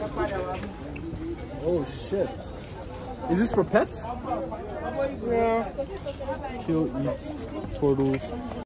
Oh shit. Is this for pets? Yeah. Kill eats turtles.